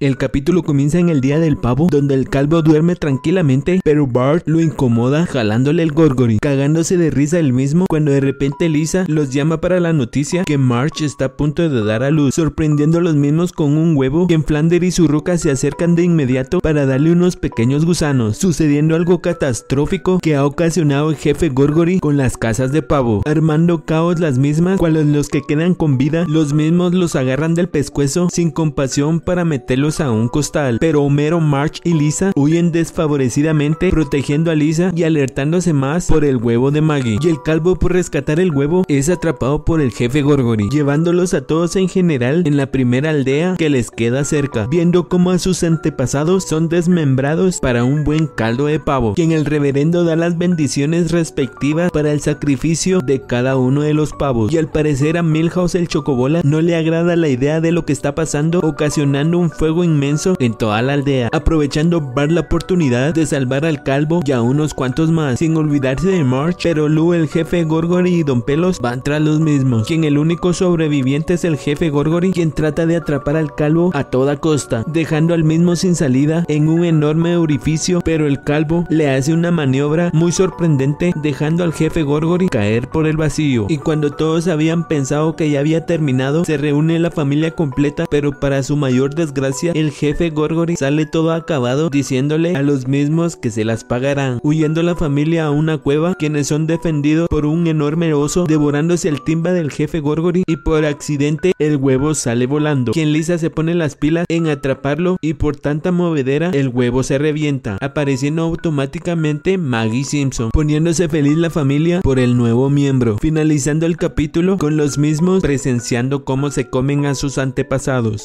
El capítulo comienza en el día del pavo, donde el calvo duerme tranquilamente, pero Bart lo incomoda jalándole el gorgori, cagándose de risa él mismo cuando de repente Lisa los llama para la noticia que March está a punto de dar a luz, sorprendiendo a los mismos con un huevo que en Flander y su roca se acercan de inmediato para darle unos pequeños gusanos, sucediendo algo catastrófico que ha ocasionado el jefe Gorgory con las casas de pavo, armando caos las mismas, cuando los que quedan con vida, los mismos los agarran del pescuezo sin compasión para meterlos a un costal, pero Homero, March y Lisa huyen desfavorecidamente protegiendo a Lisa y alertándose más por el huevo de Maggie. Y el calvo por rescatar el huevo es atrapado por el jefe Gorgory, llevándolos a todos en general en la primera aldea que les queda cerca, viendo cómo a sus antepasados son desmembrados para un buen caldo de pavo, quien el reverendo da las bendiciones respectivas para el sacrificio de cada uno de los pavos. Y al parecer a Milhouse el chocobola no le agrada la idea de lo que está pasando, ocasionando un fuego inmenso en toda la aldea, aprovechando Bart la oportunidad de salvar al calvo y a unos cuantos más, sin olvidarse de March, pero Lou, el jefe Gorgory y Don Pelos van tras los mismos, quien el único sobreviviente es el jefe Gorgory, quien trata de atrapar al calvo a toda costa, dejando al mismo sin salida en un enorme orificio, pero el calvo le hace una maniobra muy sorprendente, dejando al jefe Gorgory caer por el vacío, y cuando todos habían pensado que ya había terminado, se reúne la familia completa, pero para su mayor desgracia, el jefe Gorgory sale todo acabado diciéndole a los mismos que se las pagarán, huyendo la familia a una cueva, quienes son defendidos por un enorme oso devorándose el timba del jefe Gorgory y por accidente el huevo sale volando, quien Lisa se pone las pilas en atraparlo y por tanta movedera el huevo se revienta, apareciendo automáticamente Maggie Simpson, poniéndose feliz la familia por el nuevo miembro, finalizando el capítulo con los mismos presenciando cómo se comen a sus antepasados.